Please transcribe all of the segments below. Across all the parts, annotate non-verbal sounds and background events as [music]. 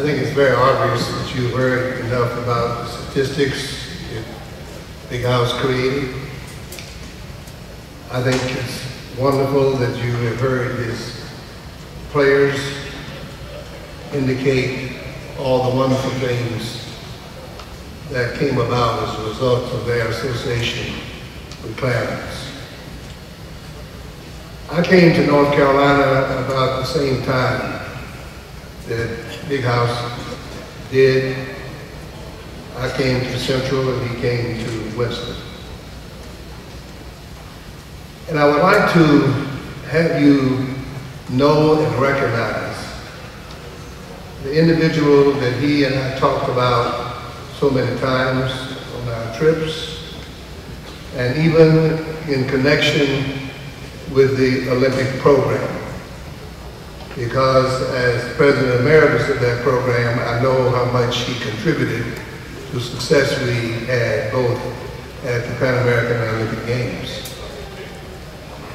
I think it's very obvious that you've heard enough about statistics Big House created. I think it's wonderful that you have heard his players indicate all the wonderful things that came about as a result of their association with Clarence. I came to North Carolina at about the same time Big House did. I came to Central and he came to Winston. And I would like to have you know and recognize the individual that he and I talked about so many times on our trips, and even in connection with the Olympic program. Because as President Emeritus of that program, I know how much he contributed to success we had both at the Pan American and Olympic Games.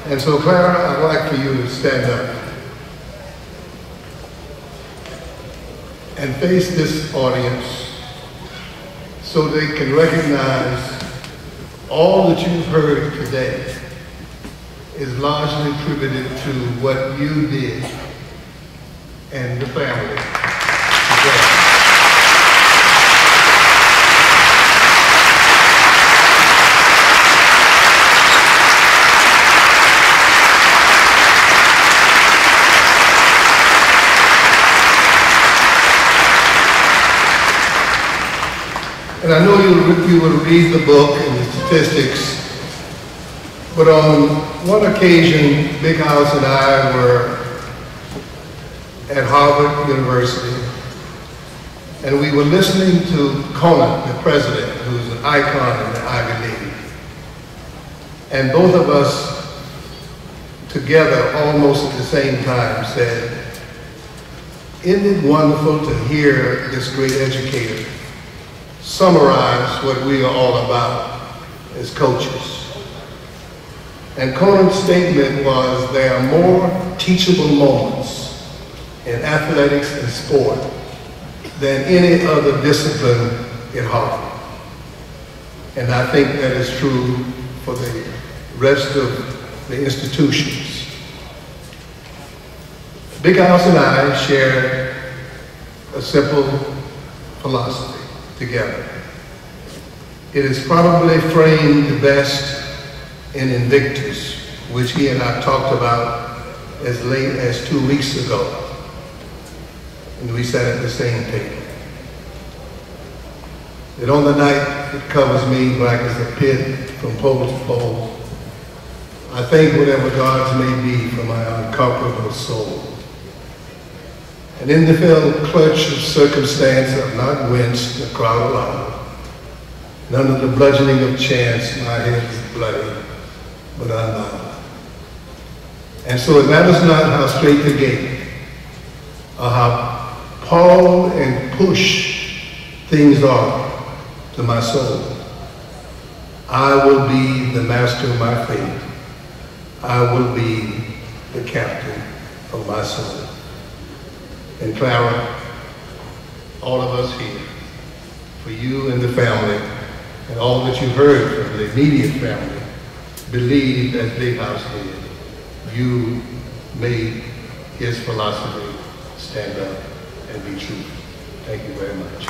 And so, Clara, I'd like for you to stand up and face this audience so they can recognize all that you've heard today is largely attributed to what you did and the family. And I know you, you will read the book and the statistics, but on one occasion, Big House and I were at Harvard University, and we were listening to Conant, the president, who's an icon in the Ivy League. And both of us together, almost at the same time, said, isn't it wonderful to hear this great educator summarize what we are all about as coaches. And Conant's statement was there are more teachable moments in athletics and sport than any other discipline in Harvard. And I think that is true for the rest of the institutions. Big House and I share a simple philosophy together. It is probably framed best in Invictus, which he and I talked about as late as two weeks ago. And we sat at the same table. That on the night that covers me black as a pit from pole to pole, I thank whatever gods may be for my unconquerable soul. And in the fell clutch of circumstance, I've not winced the crowd aloud. None of the bludgeoning of chance, my head is bloody, but I'm not. And so it matters not how straight the gate, or how Paul and push things are to my soul. I will be the master of my fate. I will be the captain of my soul and Clara, all of us here, for you and the family, and all that you heard from the immediate family, believe as Big House did. You made his philosophy stand up and be true. Thank you very much.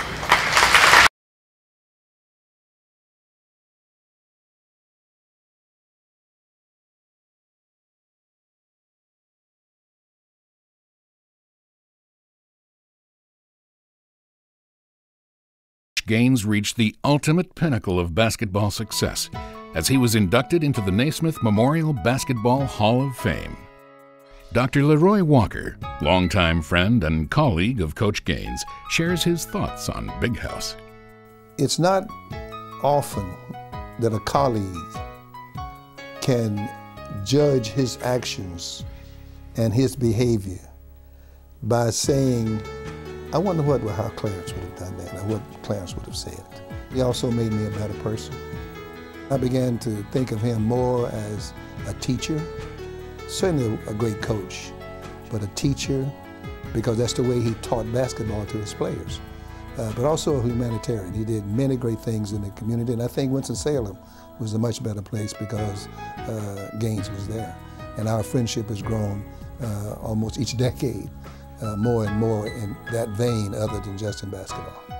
Gaines reached the ultimate pinnacle of basketball success as he was inducted into the Naismith Memorial Basketball Hall of Fame. Dr. Leroy Walker, longtime friend and colleague of Coach Gaines, shares his thoughts on Big House. It's not often that a colleague can judge his actions and his behavior by saying, I wonder what how Clarence would have done that, or what Clarence would have said. He also made me a better person. I began to think of him more as a teacher, certainly a great coach, but a teacher because that's the way he taught basketball to his players. Uh, but also a humanitarian. He did many great things in the community, and I think Winston-Salem was a much better place because uh, Gaines was there. And our friendship has grown uh, almost each [laughs] decade uh, more and more in that vein other than just in basketball.